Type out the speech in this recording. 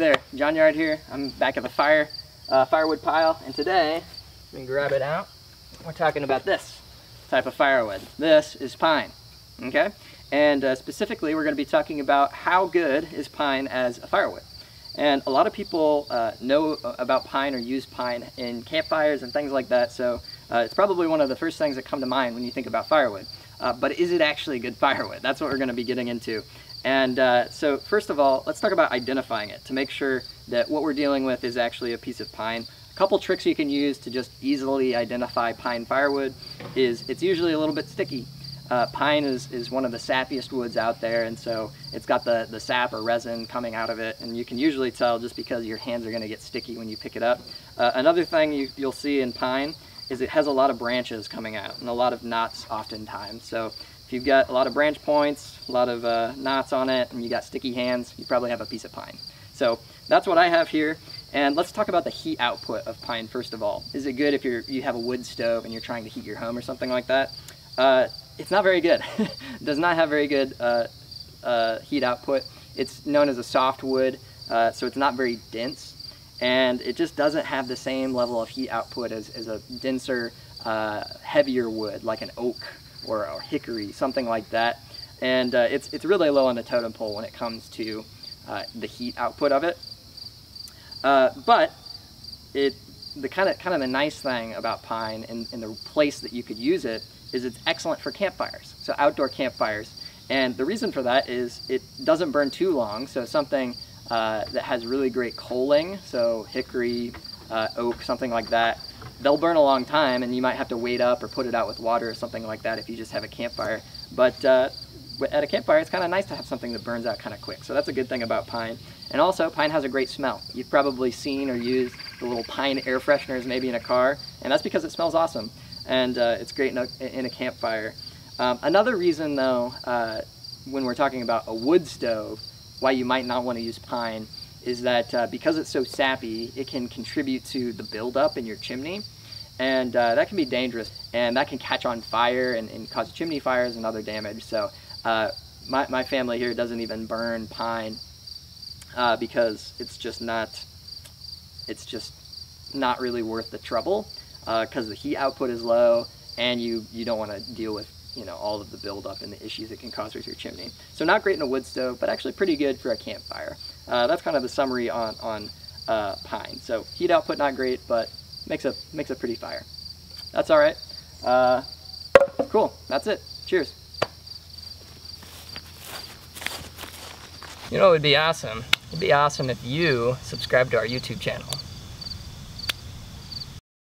there, John Yard here. I'm back at the fire uh, firewood pile, and today, let me grab it out. We're talking about this type of firewood. This is pine, okay? And uh, specifically, we're going to be talking about how good is pine as a firewood. And a lot of people uh, know about pine or use pine in campfires and things like that, so uh, it's probably one of the first things that come to mind when you think about firewood. Uh, but is it actually good firewood? That's what we're going to be getting into. And uh, so first of all, let's talk about identifying it to make sure that what we're dealing with is actually a piece of pine. A couple tricks you can use to just easily identify pine firewood is it's usually a little bit sticky. Uh, pine is, is one of the sappiest woods out there and so it's got the, the sap or resin coming out of it and you can usually tell just because your hands are going to get sticky when you pick it up. Uh, another thing you, you'll see in pine is it has a lot of branches coming out and a lot of knots oftentimes. So if you've got a lot of branch points, a lot of uh, knots on it, and you got sticky hands, you probably have a piece of pine. So that's what I have here. And let's talk about the heat output of pine first of all. Is it good if you're, you have a wood stove and you're trying to heat your home or something like that? Uh, it's not very good. does not have very good uh, uh, heat output. It's known as a softwood, uh, so it's not very dense. And it just doesn't have the same level of heat output as, as a denser, uh, heavier wood, like an oak or, or hickory, something like that. And uh, it's, it's really low on the totem pole when it comes to uh, the heat output of it. Uh, but it, the kind of, kind of the nice thing about pine and, and the place that you could use it is it's excellent for campfires, so outdoor campfires. And the reason for that is it doesn't burn too long, so something uh, that has really great coaling, so hickory, uh, oak, something like that, they'll burn a long time and you might have to wait up or put it out with water or something like that if you just have a campfire. But uh, at a campfire, it's kind of nice to have something that burns out kind of quick. So that's a good thing about pine. And also, pine has a great smell. You've probably seen or used the little pine air fresheners maybe in a car, and that's because it smells awesome. And uh, it's great in a, in a campfire. Um, another reason though, uh, when we're talking about a wood stove, why you might not want to use pine is that uh, because it's so sappy, it can contribute to the buildup in your chimney. And uh, that can be dangerous. And that can catch on fire and, and cause chimney fires and other damage. So uh, my, my family here doesn't even burn pine uh, because it's just not, it's just not really worth the trouble because uh, the heat output is low and you, you don't want to deal with you know, all of the buildup and the issues it can cause with your chimney. So not great in a wood stove, but actually pretty good for a campfire. Uh, that's kind of the summary on, on uh, pine. So heat output not great, but makes a, makes a pretty fire. That's all right. Uh, cool, that's it. Cheers. You know it would be awesome? It'd be awesome if you subscribe to our YouTube channel.